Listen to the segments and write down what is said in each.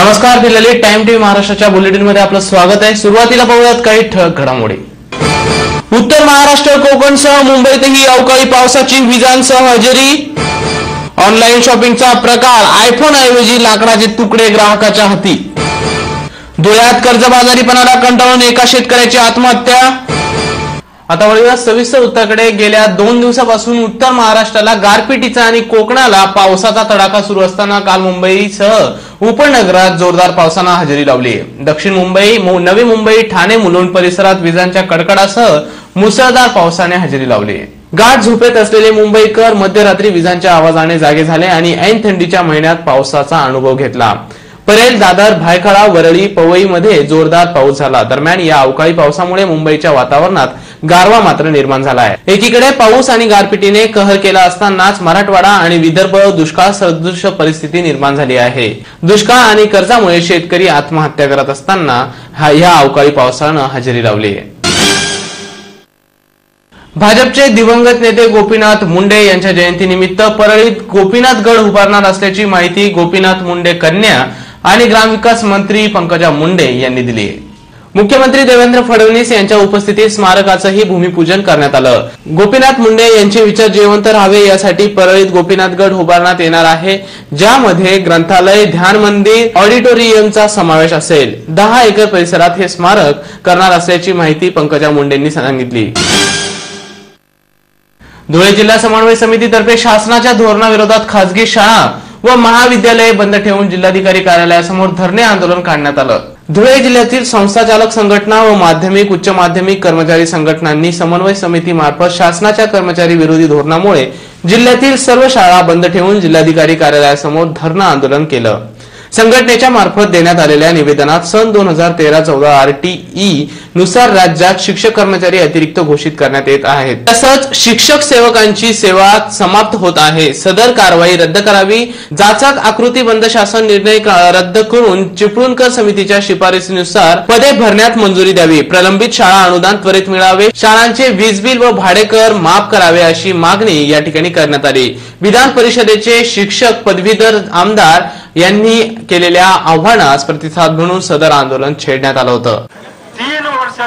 नमस्कार दिलेली time TV महाराष्ट्राच्या बुलेटिनमध्ये आपलं स्वागत आहे. सुरुवातीला पाहूयात काही ठळक घडामोडी. उत्तर महाराष्ट्र कोकणसह मुंबईतही अवकाळी पावसाची विजांसह हजेरी. ऑनलाईन शॉपिंगचा प्रकार आयफोन ऐवजी लाकडाचे तुकडे ग्राहकाच्या हाती. धुळ्यात कर्जबाजारीपणाला कंटाळून एका शेतकऱ्याची आत्महत्या. आता वळूया सविस्तर उत्तराकडे गेल्या दोन दिवसापासून उत्तर महाराष्ट्राला गारपिटीचा आणि कोकणाला पावसाचा तडाखा सुरू असताना काल मुंबईसह उपनगरात जोरदार पावसानं हजेरी लावली. दक्षिण मुंबई नवी मुंबई ठाणे मुलुंड परिसरात विजांच्या कडकडासह मुसळधार पावसाने हजेरी लावली. गाठ झोपेत असलेले मुंबईकर मध्यरात्री विजांच्या आवाजाने जागे झाले आणि ऐन थंडीच्या महिन्यात पावसाचा अनुभव घेतला. परेल दादर भायखळा वरळी पवईमध्ये जोरदार पाऊस झाला. दरम्यान या अवकाळी पावसामुळे मुंबईच्या वातावरणात गारवा मात्र निर्माण झाला आहे. एकीकडे पाऊस आणि गारपिटीने कहर केला असतानाच मराठवाडा आणि विदर्भ दुष्काळ सदृश परिस्थिती निर्माण झाली आहे. दुष्काळ आणि कर्जामुळे शेतकरी आत्महत्या करत असताना ह्या या अवकाळी पावसानं हजेरी लावली आहे. भाजपचे दिवंगत नेते गोपीनाथ मुंडे यांच्या जयंतीनिमित्त परळीत गोपीनाथ गड उभारणार असल्याची माहिती गोपीनाथ मुंडे कन्या आणि ग्रामविकास मंत्री पंकजा मुंडे यांनी दिली आहे. मुख्यमंत्री देवेंद्र फडणवीस यांच्या उपस्थितीत स्मारकाचंही भूमिपूजन करण्यात आलं. गोपीनाथ मुंडे यांचे विचार जिवंत राहावे यासाठी परळीत गोपीनाथ गड उभारण्यात येणार आहे ज्यामध्ये ग्रंथालय ध्यान मंदिर ऑडिटोरियमचा समावेश असेल. दहा एकर परिसरात हे स्मारक करणार असल्याची माहिती पंकजा मुंडेंनी सांगितली. धुळे जिल्हा समन्वय समितीतर्फे शासनाच्या धोरणाविरोधात खासगी शाळा व महाविद्यालये बंद ठेवून जिल्हाधिकारी कार्यालयासमोर धरणे आंदोलन काढण्यात आलं. धुळे जिल्ह्यातील संस्थाचालक संघटना व माध्यमिक उच्च माध्यमिक कर्मचारी संघटनांनी समन्वय समिती मार्फत शासनाच्या कर्मचारी विरोधी धोरणामुळे जिल्ह्यातील सर्व शाळा बंद ठेवून जिल्हाधिकारी कार्यालयासमोर धरणं आंदोलन केलं. संघटनेच्या मार्फत देण्यात आलेल्या निवेदनात सन दोन हजार तेरा चौदा आरटीई नुसार राज्यात शिक्षक कर्मचारी अतिरिक्त घोषित करण्यात येत आहेत. तसंच शिक्षक सेवकांची सेवा समाप्त होत आहे. सदर कारवाई रद्द करावी. जाचक आकृतीबंद शासन निर्णय रद्द करून चिपळूणकर समितीच्या शिफारसीनुसार पदे भरण्यात मंजुरी द्यावी. प्रलंबित शाळा अनुदान त्वरित मिळावे. शाळांचे वीज बिल व भाडेकर माफ करावे अशी मागणी या ठिकाणी करण्यात आली. विधान परिषदेचे शिक्षक पदवीधर आमदार यांनी केलेल्या आव्हानास प्रतिसाद म्हणून सदर आंदोलन छेडण्यात आलं होतं.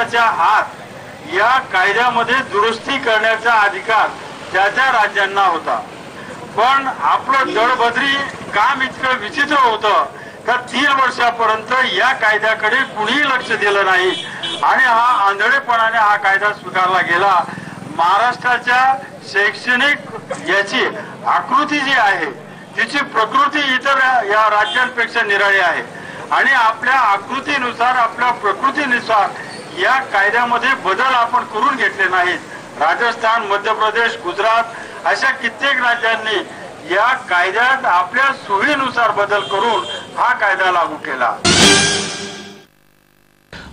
तीन आत या कायद्यामध्ये दुरुस्ती करण्याचा अधिकार त्या त्या राज्यांना होता. पण आपलं दळबद्री काम इतकं विचित्र होतं का तीन वर्षापर्यंत या कायद्याकडे कुणीही लक्ष दिलं नाही. आणि हा आंधळेपणाने हा कायदा स्वीकारला गेला. महाराष्ट्राच्या शैक्षणिक याची आकृती जी आहे तिची प्रकृती इतर या राज्यांपेक्षा निराळी आहे. आणि आपल्या आकृतीनुसार आपल्या प्रकृतीनुसार या कायद्यामध्ये बदल आपण करून घेतले नाहीत. राजस्थान मध्य प्रदेश गुजरात अशा कित्येक राज्यांनी या कायद्यात आपल्या सोयीनुसार बदल करून हा कायदा लागू केला.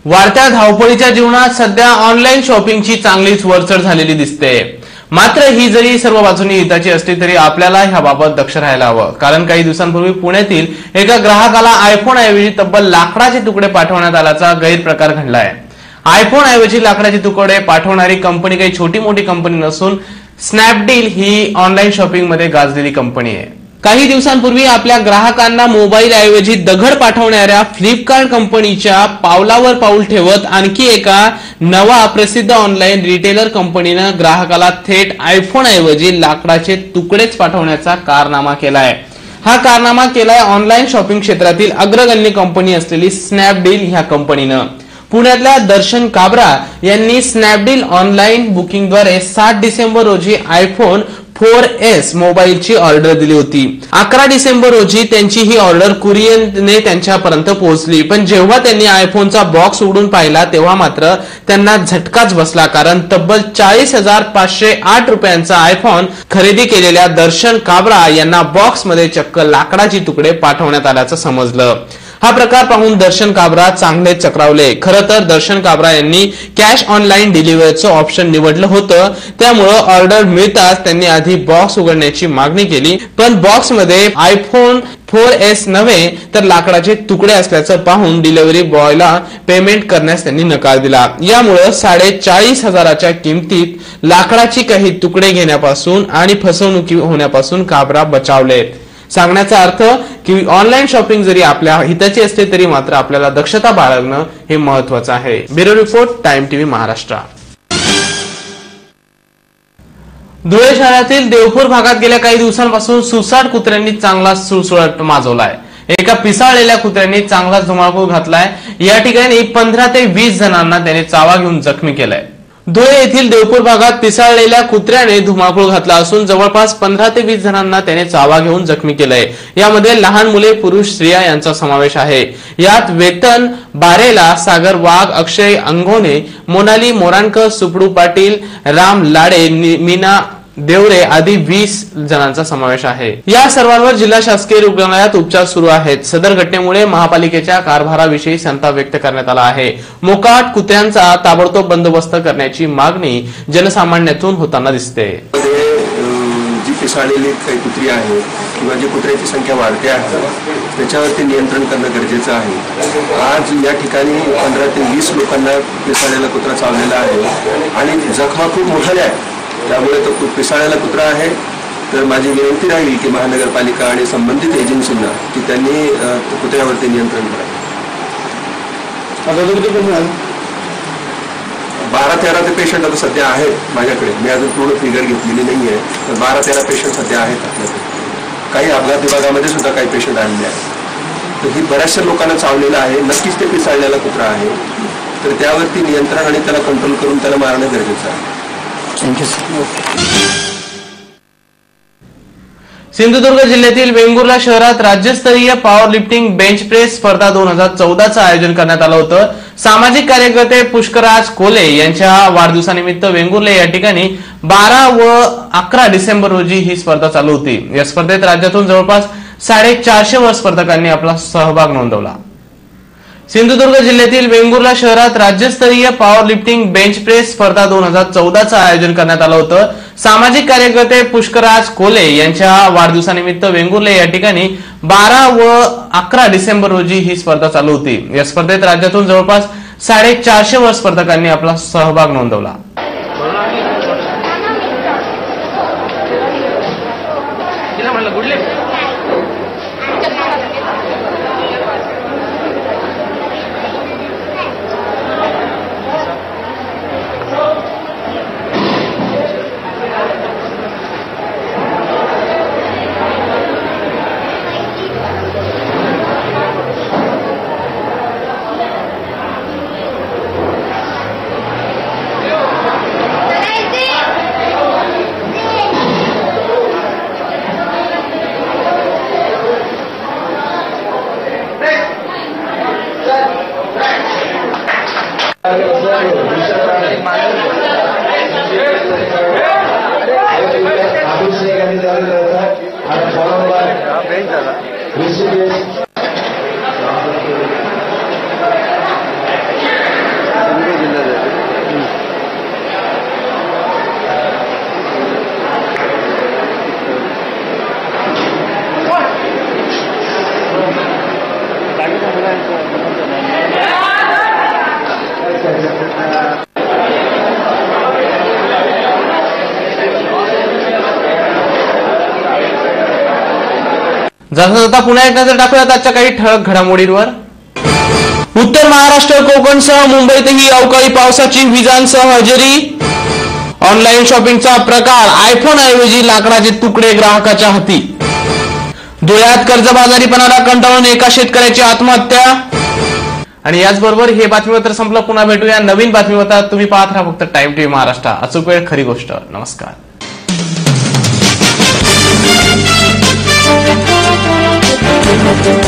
वाढत्या धावपळीच्या जीवनात सध्या ऑनलाईन शॉपिंगची चांगलीच वरचढ झालेली दिसते. मात्र ही जरी सर्व बाजूनी हिताची असली तरी आपल्याला ह्याबाबत दक्ष राहायला हवं. कारण काही दिवसांपूर्वी पुण्यातील एका ग्राहकाला आयफोन ऐवजी तब्बल लाकडाचे तुकडे पाठवण्यात आल्याचा गैरप्रकार घडलाय. आयफोन ऐवजी लाकडाचे तुकडे पाठवणारी कंपनी काही छोटी मोठी कंपनी नसून स्नॅपडील ही ऑनलाईन शॉपिंगमध्ये गाजलेली कंपनी आहे. काही दिवसांपूर्वी आपल्या ग्राहकांना मोबाईल ऐवजी दगड पाठवणाऱ्या फ्लिपकार्ट कंपनीच्या पावलावर पाऊल ठेवत आणखी एका नवा प्रसिद्ध ऑनलाईन रिटेलर कंपनीनं ग्राहकाला थेट आयफोन ऐवजी लाकडाचे तुकडेच पाठवण्याचा कारनामा केला आहे हा कारनामा केलाय ऑनलाईन शॉपिंग क्षेत्रातील अग्रगण्य कंपनी असलेली स्नॅपडील ह्या कंपनीनं. पुण्यातल्या दर्शन काबरा यांनी स्नॅपडील ऑनलाईन बुकिंगद्वारे सात डिसेंबर रोजी आयफोन फोर एस मोबाईलची ऑर्डर दिली होती. अकरा डिसेंबर रोजी त्यांची ही ऑर्डर कुरियनने त्यांच्यापर्यंत पोहोचली. पण जेव्हा त्यांनी आयफोनचा बॉक्स उडून पाहिला तेव्हा मात्र त्यांना झटकाच बसला कारण तब्बल चाळीस हजार पाचशे आठ रुपयांचा आयफोन खरेदी केलेल्या दर्शन काबरा यांना बॉक्समध्ये चक्क लाकडाची तुकडे पाठवण्यात आल्याचं समजलं. हा प्रकार पाहून दर्शन काबरा चांगले चक्रावले. खरं तर दर्शन काबरा यांनी कॅश ऑनलाईन डिलिव्हरीचं ऑप्शन निवडलं होतं. त्यामुळं ऑर्डर मिळताच त्यांनी आधी बॉक्स उघडण्याची मागणी केली. पण बॉक्समध्ये आयफोन फोर एस नव्हे तर लाकडाचे तुकडे असल्याचं पाहून डिलिव्हरी बॉयला पेमेंट करण्यास त्यांनी नकार दिला. यामुळं साडेचाळीस हजाराच्या किमतीत लाकडाची काही तुकडे घेण्यापासून आणि फसवणुकी होण्यापासून काबरा बचावले सांगण्याचा अर्थ की ऑनलाईन शॉपिंग जरी आपल्या हिताची असते तरी मात्र आपल्याला दक्षता बाळगणं हे महत्वाचं आहे. Bureau report Time TV Maharashtra. Dhule शहरातील देवपूर भागात गेल्या काही दिवसांपासून सुसाट कुत्र्यांनी चांगला सुळसुळाट माजवलाय. एका पिसाळलेल्या कुत्र्यांनी चांगलाच धुमाकूळ घातलाय. या ठिकाणी पंधरा ते वीस जणांना त्याने चावा घेऊन जखमी केलाय. धुळे येथील देवपूर भागात पिसाळलेल्या कुत्र्याने धुमाकूळ घातला असून जवळपास पंधरा ते वीस जणांना त्याने चावा घेऊन जखमी केलंय. यामध्ये लहान मुले पुरुष स्त्रिया यांचा समावेश आहे. यात वेतन बारेला सागर वाघ अक्षय अंगोने मोनाली मोराणकर सुपडू पाटील राम लाडे मीना देवरे आदी वीस जणांचा समावेश आहे. या सर्वांवर जिल्हा शासकीय रुग्णालयात उपचार सुरू आहेत. सदर घटनेमुळे महापालिकेच्या कारभाराविषयी संताप व्यक्त करण्यात आला आहे. मोकाट कुत्र्यांचा ताबडतोब बंदोबस्त करण्याची मागणी जनसामान्यातून होताना दिसते. जी पिसाळलेली काही कुत्री आहे किंवा जी कुत्र्याची संख्या वाढते आहे त्याच्यावरती नियंत्रण करणं गरजेचं आहे. आज या ठिकाणी पंधरा ते वीस लोकांना पिसाळलेला कुत्रा चावलेला आहे. आणि जखमा खूप मोठ्या आहेत. त्यामुळे तो खूप पिसाळलेला कुत्रा आहे. तर माझी विनंती राहील की महानगरपालिका आणि संबंधित एजन्सींना की त्यांनी कुत्र्यावरती नियंत्रण करावं बारा तेरा ते पेशंट आता सध्या आहेत माझ्याकडे. मी अजून पूर्ण फिगर घेतलेली नाही आहे. तर बारा तेरा पेशंट सध्या आहेत आपल्याकडे. काही अपघात विभागामध्ये सुद्धा काही पेशंट आलेले आहेत. तर ही बऱ्याचशा लोकांना चावलेलं आहे. नक्कीच ते पिसाळलेला कुत्रा आहे. तर त्यावरती नियंत्रण आणि त्याला कंट्रोल करून त्याला मारणं गरजेचं आहे. सिंधुदुर्ग जिल्ह्यातील वेंगुर्ला शहरात राज्यस्तरीय पॉवर लिफ्टिंग बेंच प्रेस स्पर्धा दोन हजार चौदाचं आयोजन करण्यात आलं होतं. सामाजिक कार्यकर्ते पुष्कराज कोले यांच्या वाढदिवसानिमित्त वेंगुर्ले या ठिकाणी बारा व अकरा डिसेंबर रोजी ही स्पर्धा चालू होती. या स्पर्धेत राज्यातून जवळपास साडेचारशे वर स्पर्धकांनी आपला सहभाग नोंदवला. सिंधुदुर्ग जिल्ह्यातील वेंगुर्ला शहरात राज्यस्तरीय पॉवर लिफ्टिंग बेंच प्रेस स्पर्धा दोन हजार चौदाचं आयोजन करण्यात आलं होतं. सामाजिक कार्यकर्ते पुष्कराज कोले यांच्या वाढदिवसानिमित्त वेंगुर्ले या ठिकाणी बारा व अकरा डिसेंबर रोजी ही स्पर्धा चालू होती. या स्पर्धेत राज्यातून जवळपास साडेचारशे वर स्पर्धकांनी आपला सहभाग नोंदवला. जसं जाता पुन्हा एक नजर टाकूयात आजच्या काही ठळक घडामोडींवर. उत्तर महाराष्ट्र कोकणसह मुंबईतही अवकाळी पावसाची विजांसह हजेरी. ऑनलाईन शॉपिंगचा प्रकार आयफोन ऐवजी लाकडाचे तुकडे ग्राहकाच्या हाती. धुळ्यात कर्जबाजारीपणाला कंटाळून एका शेतकऱ्याची आत्महत्या. आणि याचबरोबर हे बातमीपत्र संपलं. पुन्हा भेटूया नवीन बातमीपत्रात तुम्ही पाहत राहा फक्त टाइम टीव्ही महाराष्ट्र. अचूक वेळ खरी गोष्ट. नमस्कार. 我不懂，我不懂。